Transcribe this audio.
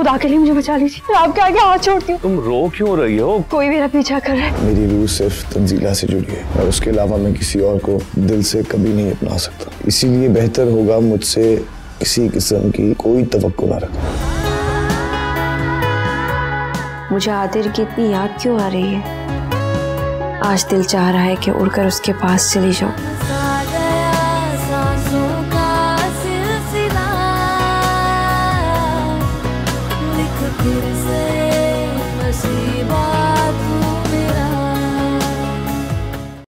खुदा के लिए मुझे बचा लीजिए। मैं आपके आगे हाथ छोड़ती हूँ। तुम रो क्यों रही हो? कोई मेरा पीछा कर। रहा है मेरी रूह सिर्फ़ तंजीला से जुड़ी है और उसके अलावा मैं किसी और को दिल से कभी नहीं अपना सकता। इसीलिए बेहतर होगा मुझसे किसी किस्म की कोई तवक्को ना रखना। मुझे आदिर की इतनी याद क्यों आ रही है? आज दिल चाह रहा है कि उड़कर उसके पास चली जाऊँ। could say